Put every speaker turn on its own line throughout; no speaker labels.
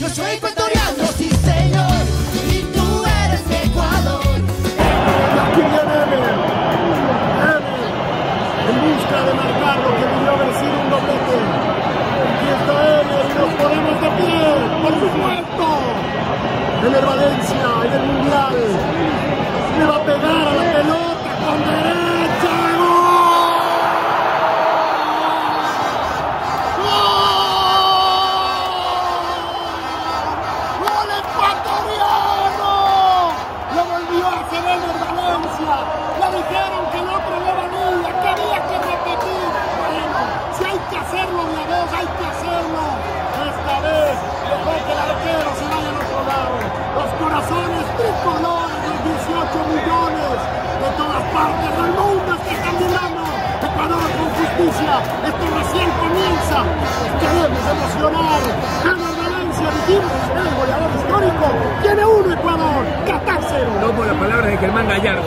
Yo soy ecuatoriano, sí señor, y tú eres de Ecuador.
Emer. Emer. En busca de marcar lo que debió haber sido un doblete. Aquí está Emer y nos ponemos de pie. Por supuesto. Emer Valencia en el Mundial. Le va a pegar a la pelota con derecha. Ecuatoriano! Lo volvió a hacer Emer Valencia. Le dijeron que el otro no valía, que había que repetir. Bueno, si hay que hacerlo de a dos, hay que hacerlo. Esta vez dejó que el arquero se vaya al otro lado. Los corazones tricolores, los 18 millones de todas partes del mundo están mirando. Ecuador con justicia. Esto recién comienza. Queremos emocionar. El goleador histórico. Tiene uno Ecuador. Qatar cero.
Tomo las palabras de Germán Gallardo.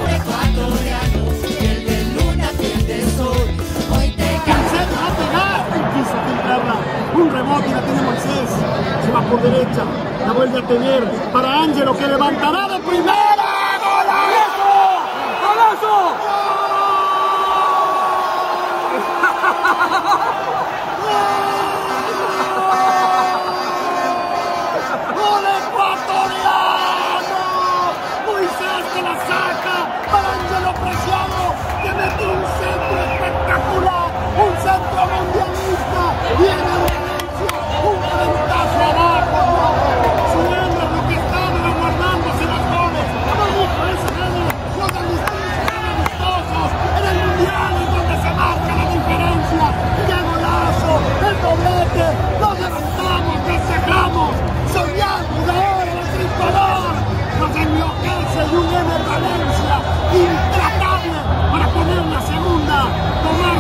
Un rebote la tiene Moisés. Se va por derecha. La vuelve a tener para Ángelo que levantará de primera. Moisés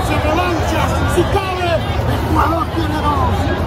se revancha, si cabe, el Ecuador tiene dos.